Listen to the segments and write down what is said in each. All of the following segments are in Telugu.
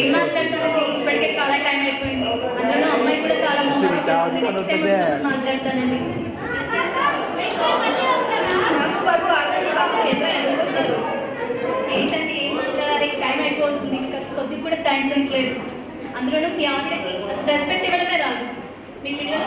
ఏం ఇప్పటికే చాలా టైం అయిపోయింది. అందులో కూడా చాలా మాట్లాడతానండి. నాకు ఏం మాట్లాడాలి టైం అయిపోతుంది. కొద్దిగా అందులోనూ మీ రెస్పెక్ట్ ఇవ్వడమే రాదు. మీ పిల్లలు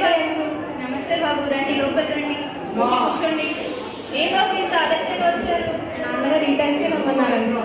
నమస్తే బాబు రండి లోపల రండి. కూర్చోండి. ఏ బాబు ఇంత ఆలస్యంగా వచ్చారు? నాన్నగారు ఈ టైంకే రమ్మన్నారనుకో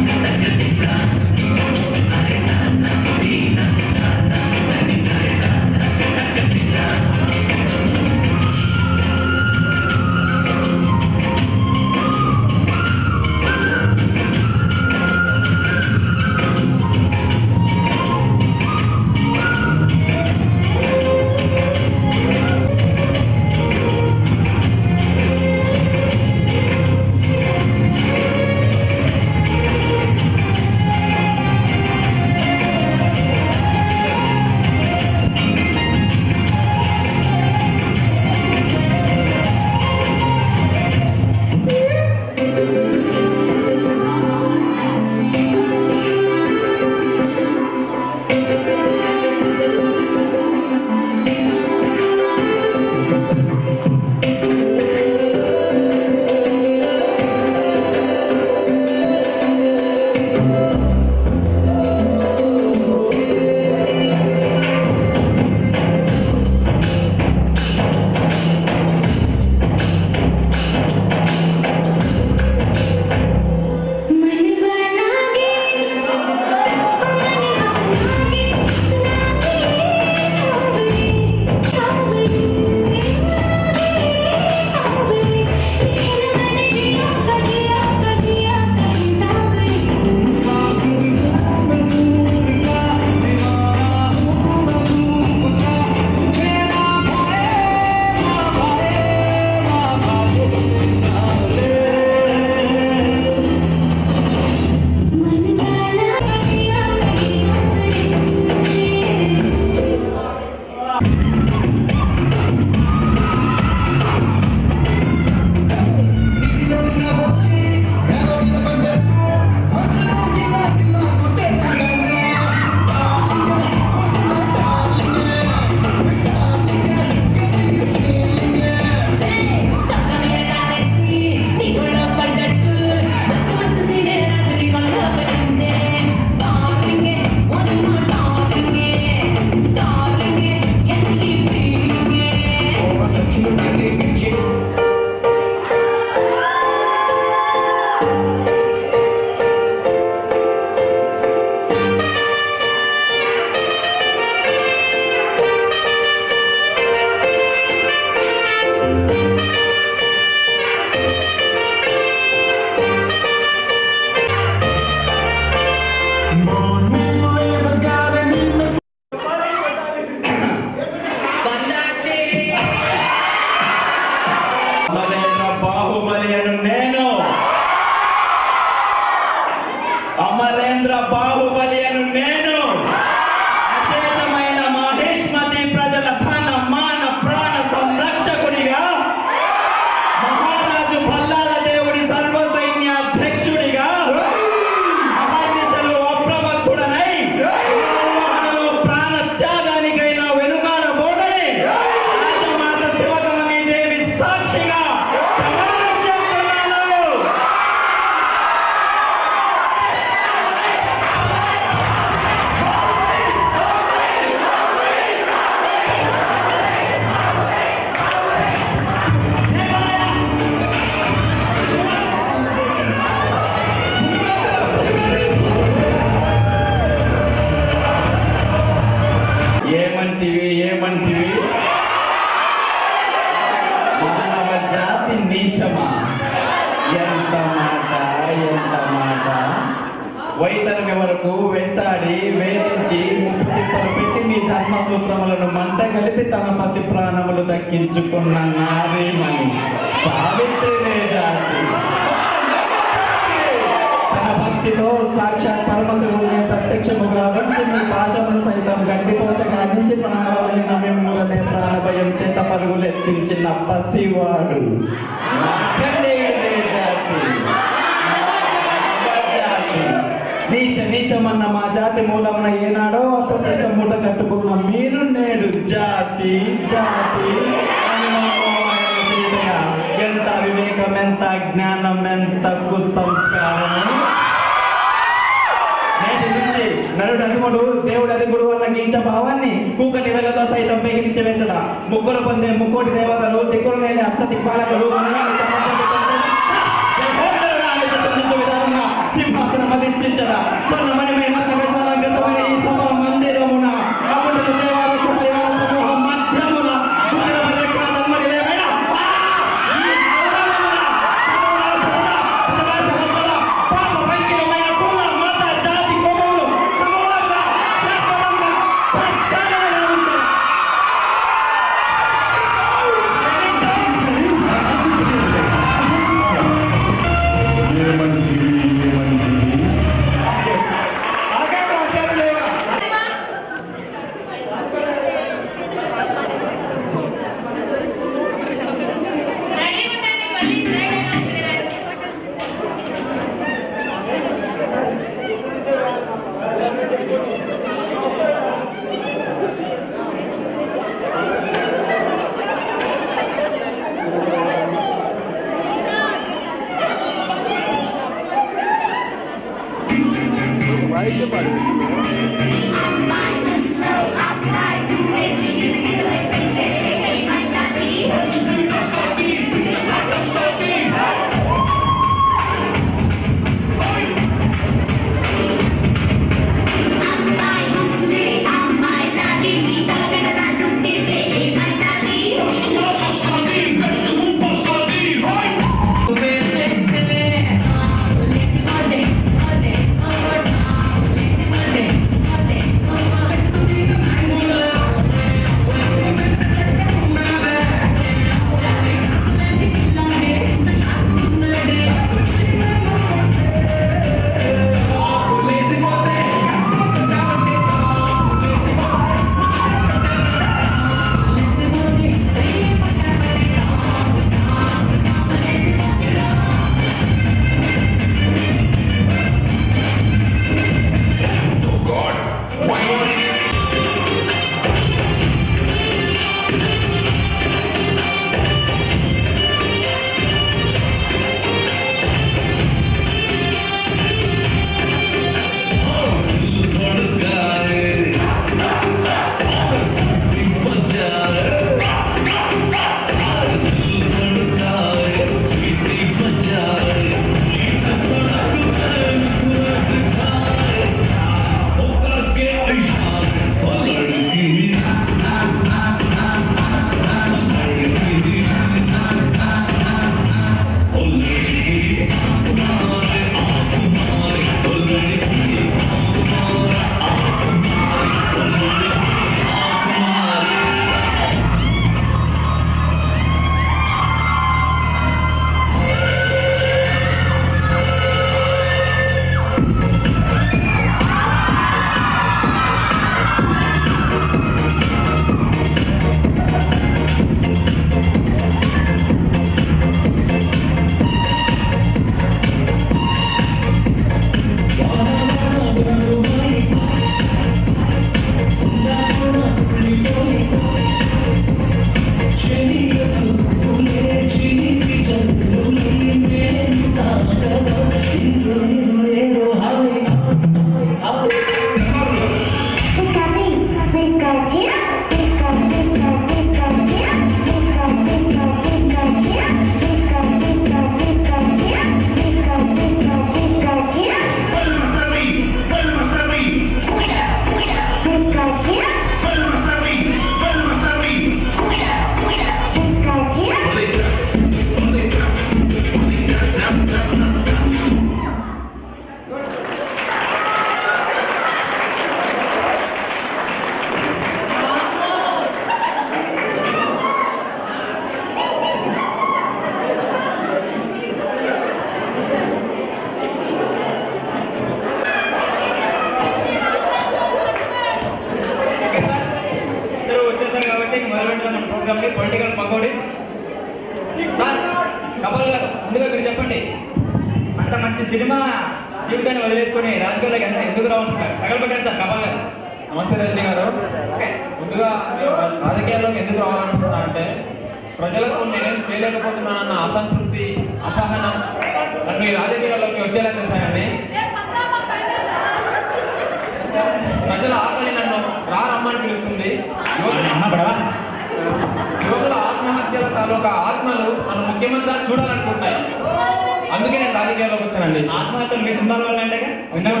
రాజకీయాల్లోకి వచ్చానండి. ఆత్మహత్యలు మీ సినిమాల వల్ల అంటే విన్నాము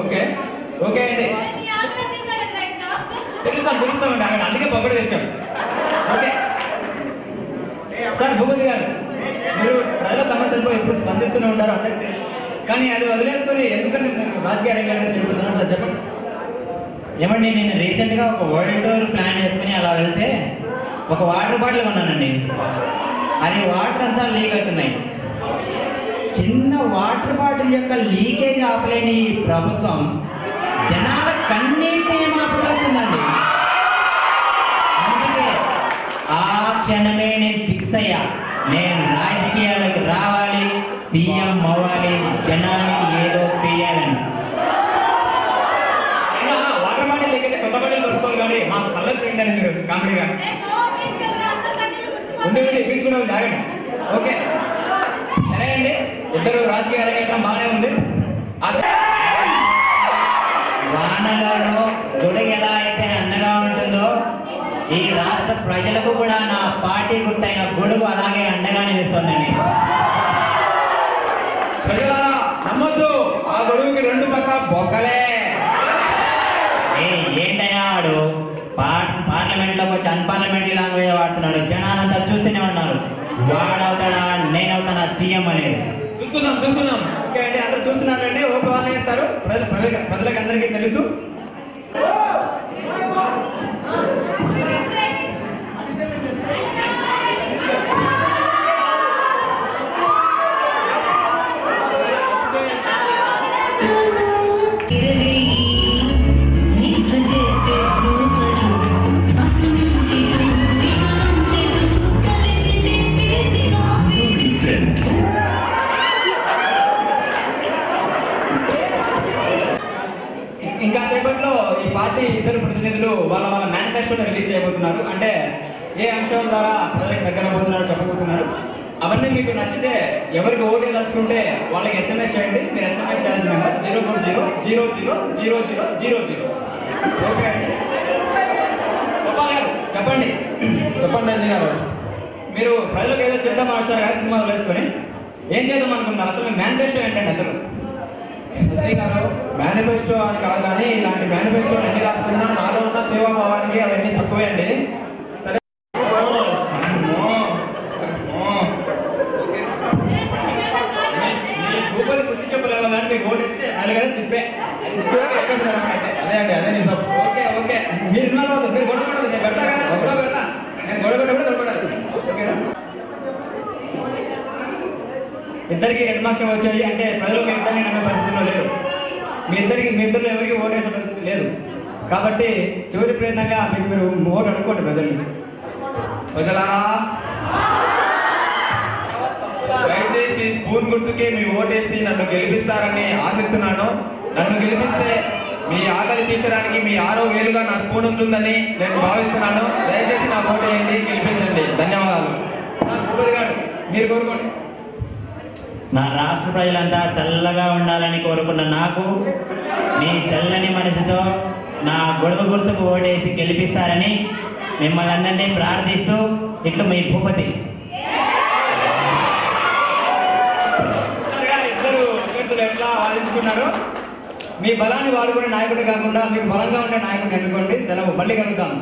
ఓకే. ఓకే అండి. తెలుస్తాం తెలుస్తామండి అక్కడ. అందుకే పక్కడు తెచ్చాం. ఓకే. సార్ భూపతి గారు మీరు ప్రజల సమస్యలపై ఎప్పుడు స్పందిస్తూనే ఉంటారు. అందరికీ తెలుసు కానీ అది వదిలేసుకొని ఎందుకంటే మీరు రాజకీయ రంగాన్ని చెబుతున్నారు సార్ చెప్పండి. ఏమండి నేను రీసెంట్గా ఒక వరల్డ్ టూర్ ప్లాన్ చేసుకుని అలా వెళ్తే ఒక వాటర్ బాటిల్ కొన్నానండి. అది వాటర్ అంతా లీక్ అవుతున్నాయి. చిన్న వాటర్ బాటిల్ యొక్క లీకేజ్ ఆపలేని ఈ ప్రభుత్వం జనాల కన్నీటిని మాపగలుగుతుందండి అందుకే ఆ క్షణమే నేను ఫిక్స్ అయ్యా. నేను రాజకీయాలకు రావాలి సీఎం అవ్వాలి జనానికి ఏదో చేయాలని. వాటర్ బాటిల్ లేకపోతే కొత్త బాటిల్ కానీ మా మీరు కామెడీగా ఉండి ఉండి తీసుకునే జాగండి ఓకే. ఇద్దరు రాజకీయ అరంగేట్రం బాగానే ఉంది. వానలలో గొడుగు ఎలా అయితే అండగా ఉంటుందో ఈ రాష్ట్ర ప్రజలకు కూడా నా పార్టీ గుర్తైన గొడుగు అలాగే అండగా నిలుస్తుందండి. ప్రజలారా నమ్మొద్దు. ఆ గొడుగుకి రెండు పక్క బొక్కలే. ఏంటయ్యా వాడు పార్లమెంట్లోకి వచ్చి అన్పార్లమెంటరీ లాంగ్వేజ్ వాడుతున్నాడు. జనాలంతా చూస్తూనే ఉన్నారు. వాడవుతాడా? నేనవుతానా? సీఎం అనేది. చూసుకుందాం చూసుకుందాం ఓకే అండి అందరూ చూస్తున్నారండి ఓటు వాళ్ళు వేస్తారు ప్రజలు ప్రజలకు ప్రజలకు అందరికీ తెలుసు. వాళ్ళ వాళ్ళ మేనిఫెస్టోని రిలీజ్ చేయబోతున్నారు. అంటే ఏ అంశం ద్వారా ప్రజలకు దగ్గర అవుతున్నారో చెప్పబోతున్నారు. అవన్నీ మీకు నచ్చితే ఎవరికి ఓటు తలుచుకుంటే వాళ్ళకి ఎస్ఎంఎస్ చేయండి. మీరు ఎస్ఎంఎస్ చేయాల్సిన number zero four zero zero zero zero zero zero zero. Okay అండి. గోపాల్ గారు చెప్పండి. చెప్పండి రజనీ గారు. మీరు ప్రజలకు ఏదో చెప్దామని వచ్చారు కదా సినిమాలు వేసుకొని ఏం చేద్దాం అనుకుంటున్నారు? అసలు మీ మేనిఫెస్టో ఏంటండి అసలు? రజనీ గారు మేనిఫెస్టో అని కాదు కానీ ఇలాంటి మేనిఫెస్టో ఎన్ని రాసుకున్నా. నాలో ఉన్న సేవా భావానికి అవన్నీ తక్కువే అండి. సరే. గూగుల్ కృషి కానీ మీకు ఓటేస్తే చెప్పే. అదే అండి అదే నిజం. Okay okay. మీరు ఇన్వాల్వ్ మీరు గొడవ నేను పెడతా కదా. గొడవ పెడతా. నేను గొడవ గొడవ ఓకేనా? ఇద్దరికి హెడ్ మార్క్స్ వచ్చాయి. అంటే ప్రజలు మీ ఇద్దరిని నమ్మే పరిస్థితిలో లేదు మీ ఇద్దరికి మీ ఇద్దరు ఎవరికి ఓటేసే పరిస్థితి లేదు. కాబట్టి చివరి ప్రయత్నంగా మీకు మీరు ఓటు అడుక్కోండి ప్రజల్ని. ప్రజలారా దయచేసి స్పూన్ గుర్తుకే మీ ఓటేసి నన్ను గెలిపిస్తారని ఆశిస్తున్నాను. నన్ను గెలిపిస్తే మీ ఆకలి తీర్చడానికి మీ ఆరో వేలుగా నా స్పూన్ ఉంటుందని నేను భావిస్తున్నాను. దయచేసి నా ఓటు వేయండి గెలిపించండి. ధన్యవాదాలు. మీరు కోరుకోండి. నా రాష్ట్ర ప్రజలంతా చల్లగా ఉండాలని కోరుకున్న నాకు మీ చల్లని మనసుతో నా గొడుగు గుర్తుకు ఓటేసి గెలిపిస్తారని మిమ్మల్ని అందరినీ ప్రార్థిస్తూ ఇట్లు మీ భూపతి. ఎట్లా మీ బలాన్ని వాడుకునే నాయకుడు కాకుండా మీకు బలంగా ఉండే నాయకుడిని ఎన్నుకోండి. సెలవు. మళ్ళీ కలుగుతాం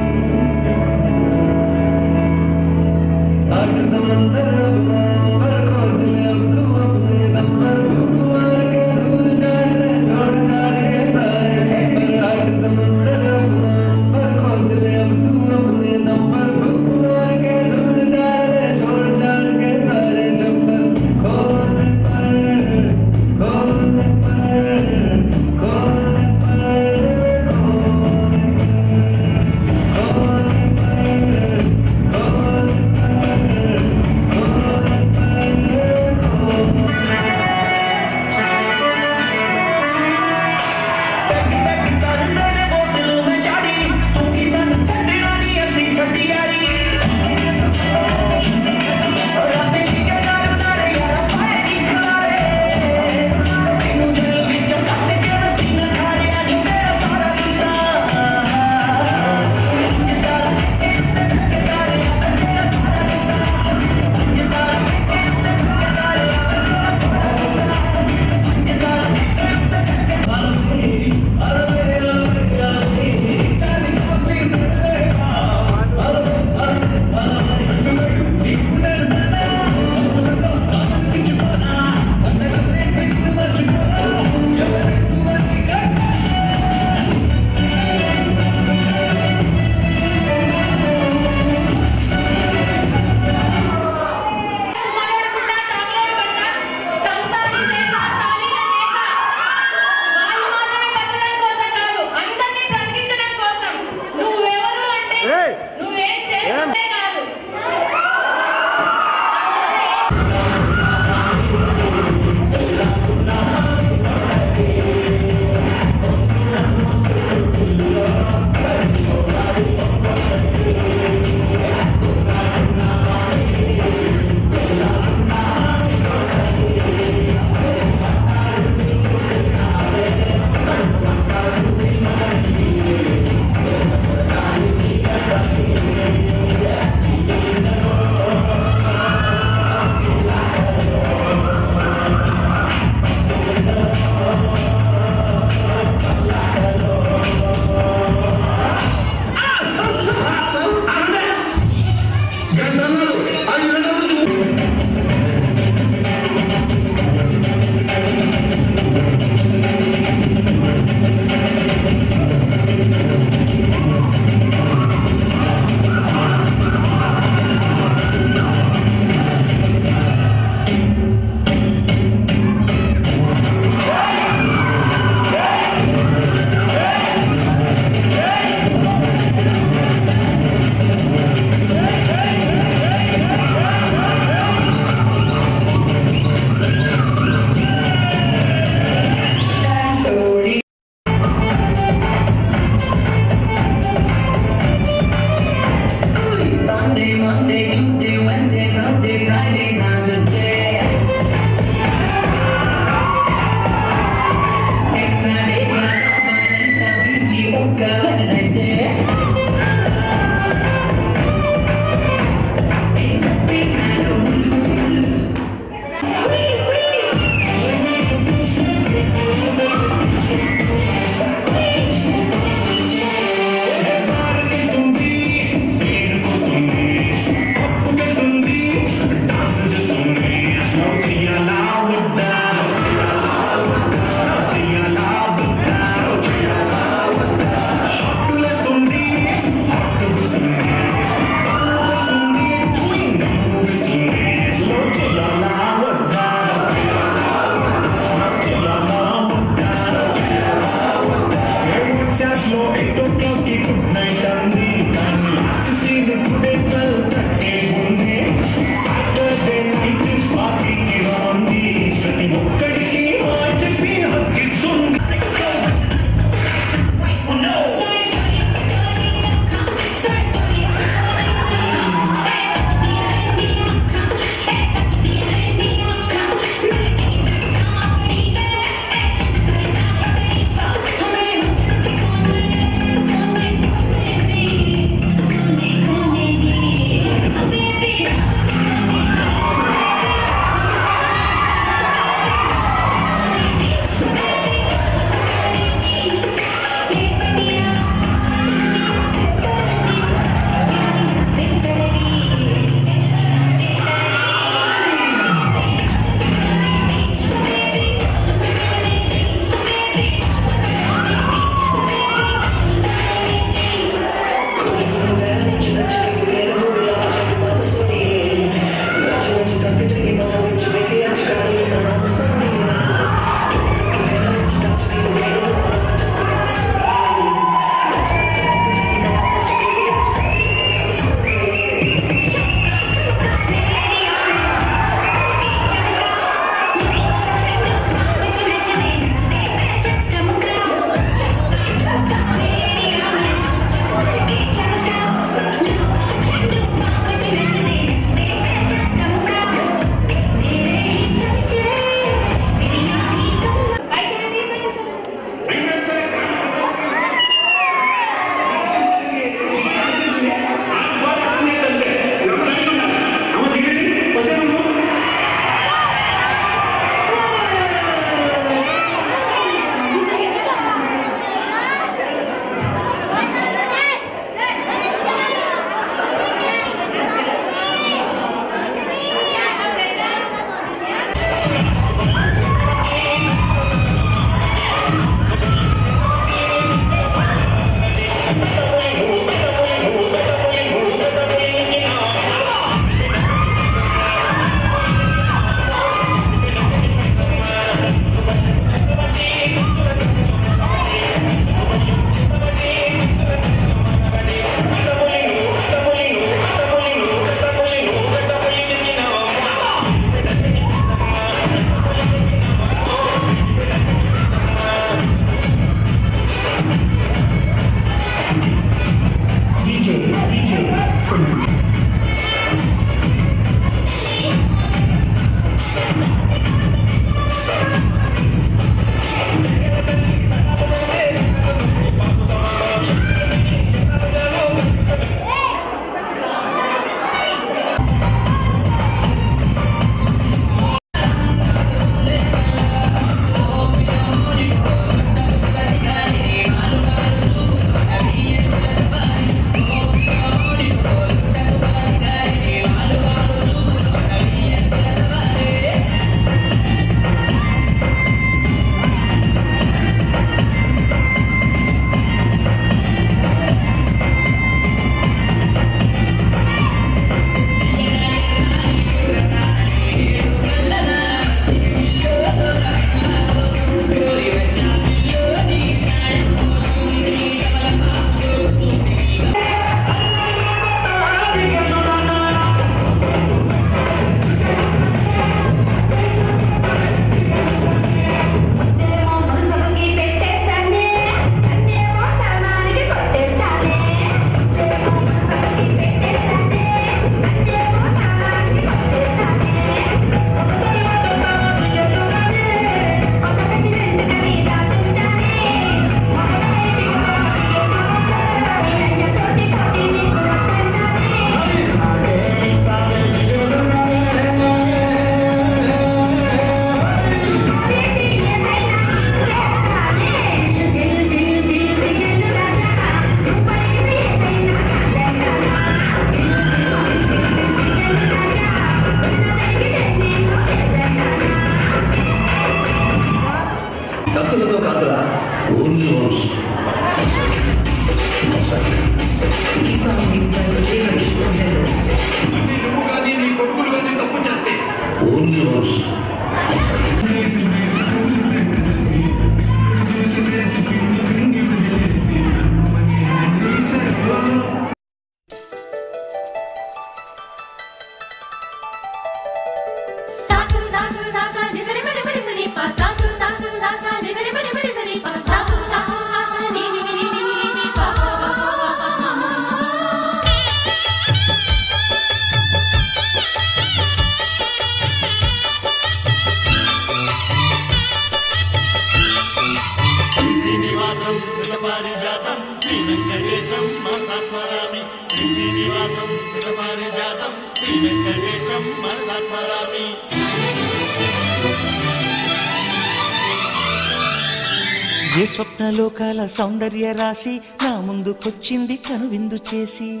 సౌందర్య రాశి నా ముందుకొచ్చింది కనువిందు చేసి.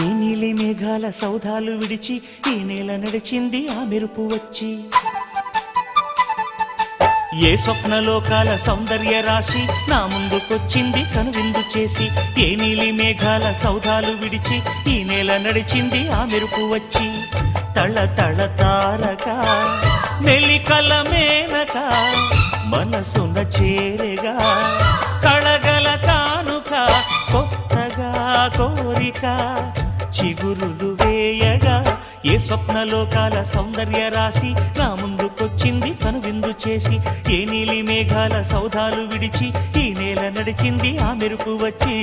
ఏ నీలి మేఘాల సౌధాలు విడిచి ఈ నేల నడిచింది ఆ మెరుపు వచ్చి. ఏ స్వప్నలోకాల సౌందర్య రాశి నా ముందుకొచ్చింది కనువిందు చేసి. ఏ నీలి మేఘాల సౌధాలు విడిచి ఈ నేల నడిచింది ఆ మెరుపు వచ్చి. తళ తళ తారక మెలికల మేనక మనసున చేరగా కళగల కానుక కొత్తగా కోరిక చిగురులు వేయగా ఏ స్వప్నలోకాల సౌందర్య రాశి నా ముందుకొచ్చింది కనువిందు చేసి ఏ నీలి మేఘాల సౌధాలు విడిచి ఈ నేల నడిచింది ఆ మెరుపు వచ్చి.